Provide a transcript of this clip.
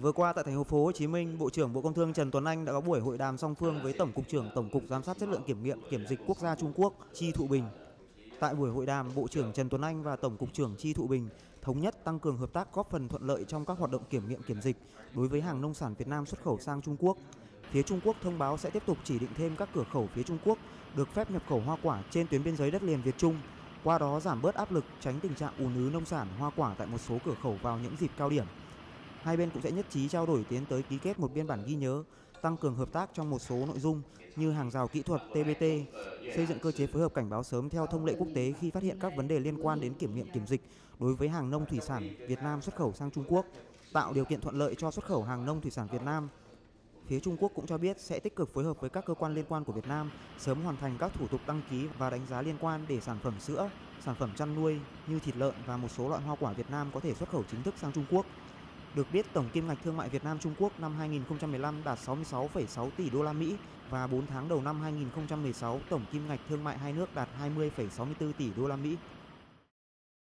Vừa qua tại thành phố Hồ Chí Minh, Bộ trưởng Bộ Công Thương Trần Tuấn Anh đã có buổi hội đàm song phương với Tổng cục trưởng Tổng cục Giám sát chất lượng kiểm nghiệm kiểm dịch quốc gia Trung Quốc Chi Thụ Bình. Tại buổi hội đàm, Bộ trưởng Trần Tuấn Anh và Tổng cục trưởng Chi Thụ Bình thống nhất tăng cường hợp tác góp phần thuận lợi trong các hoạt động kiểm nghiệm kiểm dịch đối với hàng nông sản Việt Nam xuất khẩu sang Trung Quốc. Phía Trung Quốc thông báo sẽ tiếp tục chỉ định thêm các cửa khẩu phía Trung Quốc được phép nhập khẩu hoa quả trên tuyến biên giới đất liền Việt Trung, qua đó giảm bớt áp lực tránh tình trạng ùn ứ nông sản hoa quả tại một số cửa khẩu vào những dịp cao điểm. Hai bên cũng sẽ nhất trí trao đổi tiến tới ký kết một biên bản ghi nhớ, tăng cường hợp tác trong một số nội dung như hàng rào kỹ thuật TBT, xây dựng cơ chế phối hợp cảnh báo sớm theo thông lệ quốc tế khi phát hiện các vấn đề liên quan đến kiểm nghiệm kiểm dịch đối với hàng nông thủy sản Việt Nam xuất khẩu sang Trung Quốc, tạo điều kiện thuận lợi cho xuất khẩu hàng nông thủy sản Việt Nam. Phía Trung Quốc cũng cho biết sẽ tích cực phối hợp với các cơ quan liên quan của Việt Nam sớm hoàn thành các thủ tục đăng ký và đánh giá liên quan để sản phẩm sữa, sản phẩm chăn nuôi như thịt lợn và một số loại hoa quả Việt Nam có thể xuất khẩu chính thức sang Trung Quốc. Được biết, tổng kim ngạch thương mại Việt Nam Trung Quốc năm 2015 đạt 66,6 tỷ đô la Mỹ và 4 tháng đầu năm 2016 tổng kim ngạch thương mại hai nước đạt 20,64 tỷ đô la Mỹ.